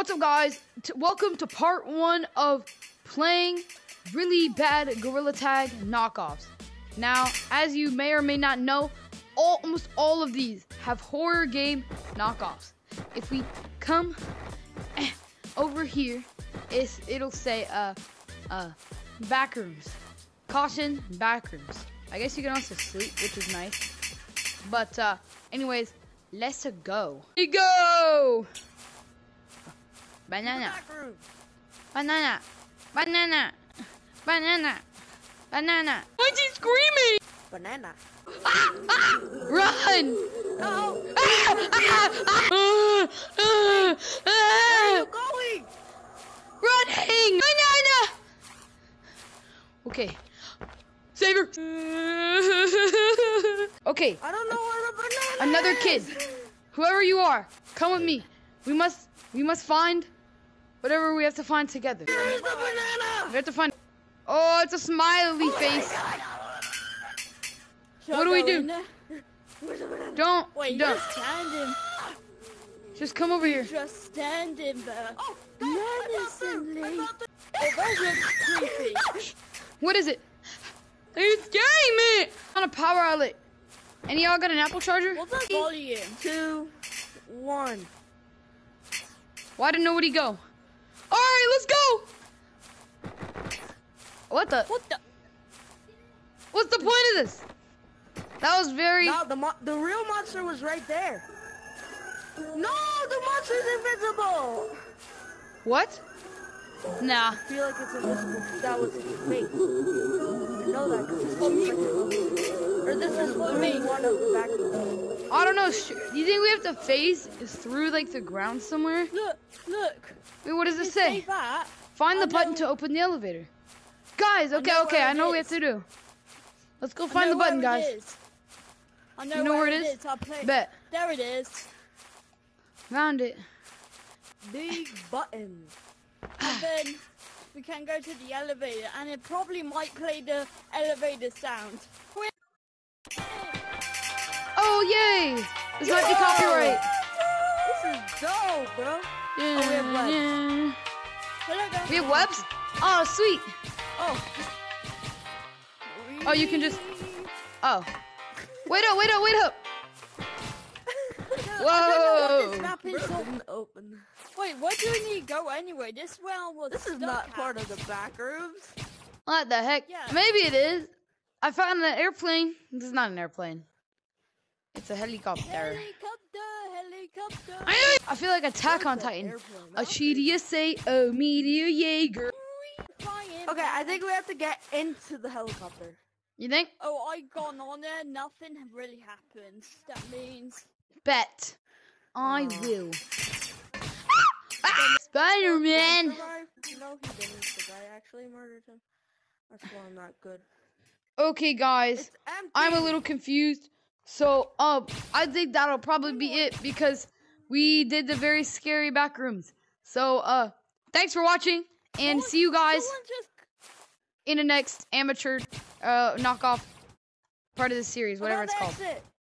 What's up, guys? T- welcome to part one of playing really bad Gorilla Tag knockoffs. Now, as you may or may not know, all, almost all of these have horror game knockoffs. If we come eh, over here, it'll say uh, uh, backrooms. Caution, backrooms. I guess you can also sleep, which is nice. But, uh, anyways, let's go. We go! Banana. Banana. Banana. Banana. Banana. Why's he screaming? Banana. Run! No! Ah, ah, ah, Where are you going? Running! Banana! Okay. Save her. okay, I don't know where the banana another is. kid. Whoever you are, come with me. We must we must find whatever we have to find together. We Where's the banana? have to find Oh, it's a smiley oh face. What do we do? Where's the banana? Don't Wait, don't just standing. just come over here. Just standing there. Oh, God, I got there. I Menacingly. Oh, that looks creepy. What is it? Are scaring me? On a power outlet. Any of y'all got an Apple charger? What's that volume? Two, one. Why did nobody go? What the? What the? What's the point of this? That was very. No, the mo- the real monster was right there. No, the monster's invisible. What? Nah. I feel like it's invisible. That was fake. I know that because it's me. Or this is For me. one of the back. I don't know. Do you think we have to phase through like the ground somewhere? Look, look. Wait, what does it Just say? that. Find the button to open the elevator. Guys, okay, know okay, I know what we have to do. Let's go find the button, guys. is. I know, You know where it is? I'll. Bet. There it is. Found it. Big button. And then we can go to the elevator, and it probably might play the elevator sound. Oh, yay! This might be copyright. This is dope, bro. Yeah, we have webs. yeah. Hello, guys. We have webs? Oh, sweet. Oh, Oh, you can just. Oh. Wait up, wait up, wait up. I don't know what Whoa. this map is for. open. Wait, where do we need to go anyway? This well was This is not at. part of the back rooms. What the heck? Yeah. Maybe it is. I found an airplane. This is not an airplane. It's a helicopter. Helicopter, helicopter. I feel like Attack on Where's that Titan. airplane? A That's cheetah say, oh, meteor Jaeger. Flying Okay, I think we have to get into the helicopter. You think? Oh, I gone on there. Nothing really happened. That means Bet. I Oh. will. Ah! Spider-Man. Did he survive? No, he didn't. The guy actually murdered him. That's why I'm not good. Okay, guys. I'm a little confused. So, um, I think that'll probably be it because we did the very scary back rooms. So, uh, thanks for watching and see you guys in the next amateur, uh, knockoff part of the series, whatever it's called.